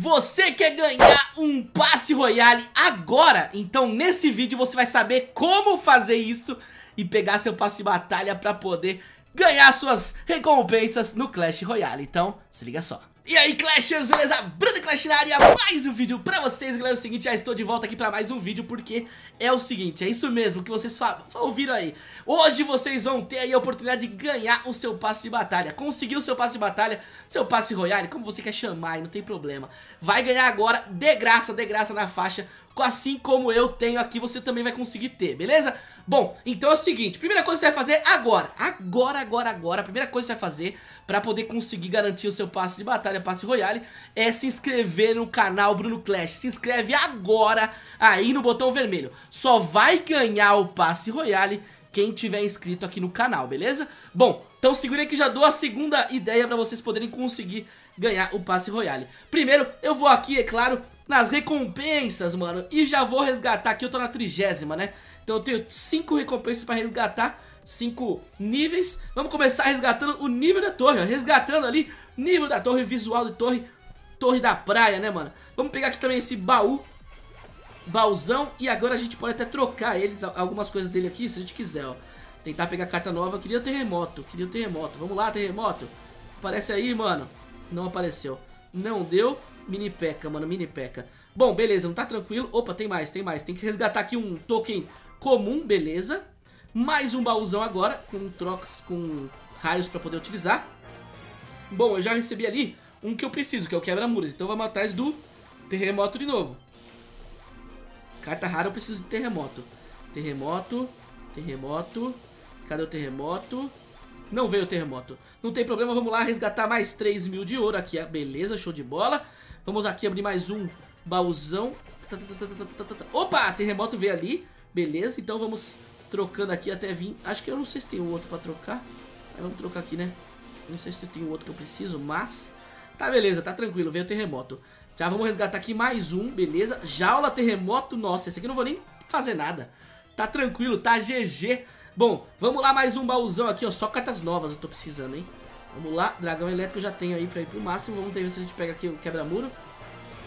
Você quer ganhar um passe royale agora? Então nesse vídeo você vai saber como fazer isso e pegar seu passe de batalha pra poder ganhar suas recompensas no Clash Royale. Então se liga só. E aí Clashers, beleza? Bruno Clash na área, mais um vídeo pra vocês, galera, é o seguinte, já estou de volta aqui pra mais um vídeo porque é o seguinte, é isso mesmo que vocês ouviram aí. Hoje vocês vão ter aí a oportunidade de ganhar o seu passe de batalha. Conseguir o seu passe de batalha, seu passe royale, como você quer chamar aí, não tem problema. Vai ganhar agora, de graça, de graça na faixa Assim como eu tenho aqui, você também vai conseguir ter, beleza? Bom, então é o seguinte, primeira coisa que você vai fazer agora, agora, agora, agora, a primeira coisa que você vai fazer pra poder conseguir garantir o seu passe de batalha, passe royale, é se inscrever no canal Bruno Clash. Se inscreve agora aí no botão vermelho. Só vai ganhar o passe royale quem tiver inscrito aqui no canal, beleza? Bom, então segura aí que já dou a segunda ideia pra vocês poderem conseguir ganhar o passe royale. Primeiro, eu vou aqui, é claro, nas recompensas, mano, e já vou resgatar aqui, eu tô na trigésima, né? Então eu tenho 5 recompensas pra resgatar 5 níveis. Vamos começar resgatando o nível da torre, ó, Resgatando ali, nível da torre, visual de torre Torre da praia, né, mano? Vamos pegar aqui também esse baú Baúzão E agora a gente pode até trocar eles Algumas coisas dele aqui, se a gente quiser, ó. Tentar pegar carta nova, queria o terremoto Queria o terremoto, vamos lá, terremoto. Aparece aí, mano. Não apareceu. Não deu, mini peca, mano, mini peca Bom, beleza, não tá tranquilo Opa, tem mais, tem mais Tem que resgatar aqui um token comum, beleza. Mais um baúzão agora, com trocas, com raios pra poder utilizar. Bom, eu já recebi ali um que eu preciso, que é o quebra-muros. Então vamos atrás do terremoto de novo. Carta rara eu preciso de terremoto. Terremoto, terremoto. Cadê o terremoto? Não veio o terremoto. Não tem problema, vamos lá resgatar mais 3 mil de ouro aqui. Beleza, show de bola. Vamos aqui abrir mais um baúzão. Opa, terremoto veio ali. Beleza, então vamos trocando aqui até vir. Acho que eu não sei se tem outro pra trocar. Mas vamos trocar aqui, né? Não sei se tem outro que eu preciso, mas... Tá, beleza, tá tranquilo, veio o terremoto. Já vamos resgatar aqui mais um, beleza. Jaula, terremoto, nossa, esse aqui eu não vou nem fazer nada. Tá tranquilo, tá GG. Bom, vamos lá, mais um baúzão aqui, ó. Só cartas novas eu tô precisando, hein? Vamos lá, dragão elétrico já tenho aí pra ir pro máximo. Vamos ver se a gente pega aqui o quebra-muro.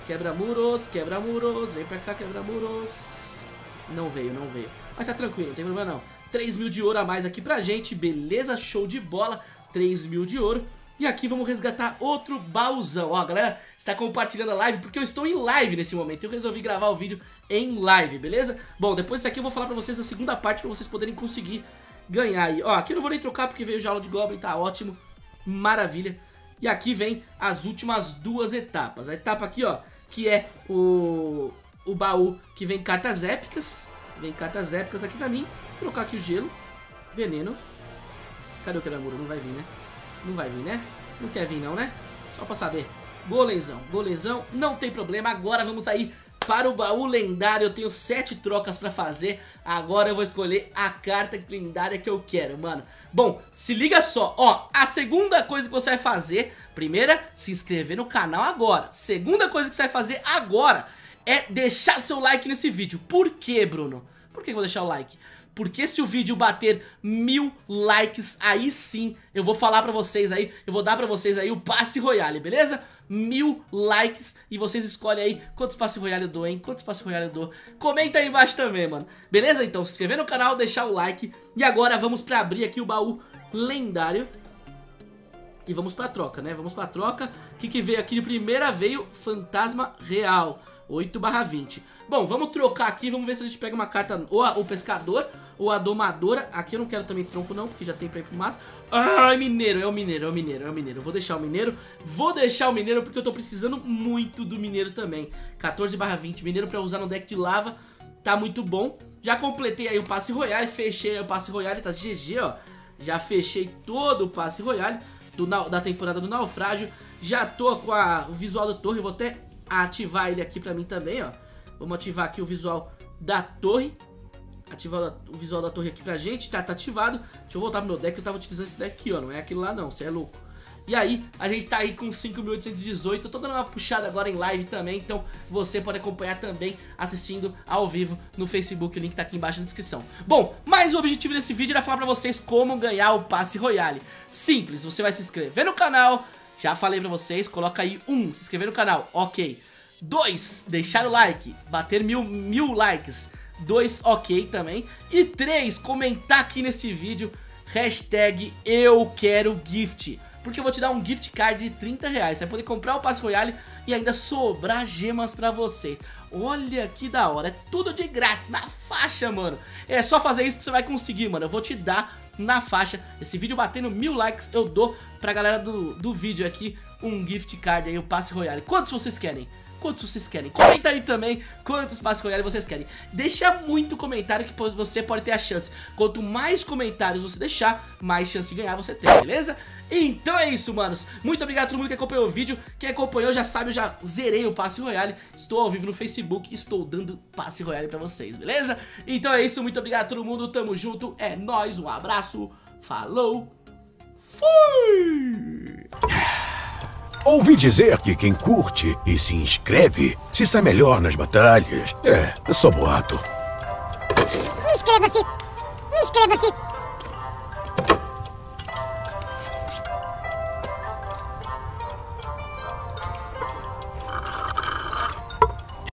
Quebra-muros, quebra-muros, vem pra cá, quebra-muros. Não veio, não veio. Mas tá tranquilo, não tem problema não. 3 mil de ouro a mais aqui pra gente, beleza? Show de bola, 3 mil de ouro. E aqui vamos resgatar outro baúzão. Ó, a galera está compartilhando a live porque eu estou em live nesse momento. Eu resolvi gravar o vídeo em live, beleza? Bom, depois disso aqui eu vou falar pra vocês a segunda parte pra vocês poderem conseguir ganhar aí. Ó, aqui eu não vou nem trocar porque veio já aula de Goblin, tá ótimo. Maravilha. E aqui vem as últimas duas etapas. A etapa aqui, ó, que é o o baú que vem cartas épicas. Vem cartas épicas aqui pra mim. Trocar aqui o gelo. Veneno. Cadê o Keramuro? Não vai vir, né? Não vai vir, né? Não quer vir não, né? Só pra saber. Golezão. Golezão, não tem problema. Agora vamos aí para o baú lendário. Eu tenho sete trocas pra fazer. Agora eu vou escolher a carta lendária que eu quero, mano. Bom, se liga só. Ó, a segunda coisa que você vai fazer... Primeira, se inscrever no canal agora. Segunda coisa que você vai fazer agora é deixar seu like nesse vídeo. Por que, Bruno? Por que eu vou deixar o like? Porque se o vídeo bater mil likes, aí sim eu vou falar pra vocês aí, eu vou dar pra vocês aí o passe royale, beleza? Mil likes e vocês escolhem aí quantos passe royale eu dou, hein? Quantos passe royale eu dou? Comenta aí embaixo também, mano. Beleza? Então se inscrever no canal, deixar o like. E agora vamos pra abrir aqui o baú lendário. E vamos pra troca, né? Vamos pra troca. O que, que veio aqui de primeira? Veio Fantasma Real. 8 barra 20. Bom, vamos trocar aqui, vamos ver se a gente pega uma carta, ou a, o pescador, ou a domadora. Aqui eu não quero também tronco não, porque já tem pra ir pro mas. Ai, mineiro, é o mineiro, é o mineiro, é o mineiro. Vou deixar o mineiro, vou deixar o mineiro porque eu tô precisando muito do mineiro também. 14 barra 20, mineiro pra usar no deck de lava, tá muito bom. Já completei aí o passe royale, fechei o passe royale, tá GG, ó. Já fechei todo o passe royale do, da temporada do naufrágio. Já tô com a, o visual da torre, vou até ativar ele aqui pra mim também, ó. Vamos ativar aqui o visual da torre. Ativar o visual da torre aqui pra gente. Tá, tá ativado. Deixa eu voltar pro meu deck. Eu tava utilizando esse deck aqui, ó. Não é aquele lá não, você é louco. E aí, a gente tá aí com 5.818, eu tô dando uma puxada agora em live também, então você pode acompanhar também assistindo ao vivo no Facebook, o link tá aqui embaixo na descrição. Bom, mas o objetivo desse vídeo era falar pra vocês como ganhar o passe royale. Simples, você vai se inscrever no canal, Já falei pra vocês, coloca aí um, se inscrever no canal, ok. Dois, deixar o like, bater mil, mil likes. Dois, ok também. E três, comentar aqui nesse vídeo, hashtag eu quero gift. Porque eu vou te dar um gift card de 30 reais. Você vai poder comprar o Passe Royale e ainda sobrar gemas pra você. Olha que da hora, é tudo de grátis, na faixa, mano. É só fazer isso que você vai conseguir, mano. Eu vou te dar na faixa. Esse vídeo batendo mil likes, eu dou pra galera do, do vídeo aqui um gift card aí, o Passe Royale. Quantos vocês querem? quantos vocês querem. Comenta aí também quantos passes royale vocês querem. Deixa muito comentário que você pode ter a chance. Quanto mais comentários você deixar, mais chance de ganhar você tem, beleza? Então é isso, manos. Muito obrigado a todo mundo que acompanhou o vídeo. Quem acompanhou já sabe, eu já zerei o passe royale. Estou ao vivo no Facebook, estou dando passe royale pra vocês, beleza? Então é isso, muito obrigado a todo mundo. Tamo junto, é nóis, um abraço, falou, fui! Ouvi dizer que quem curte e se inscreve se sai melhor nas batalhas. É, só boato. Inscreva-se! Inscreva-se!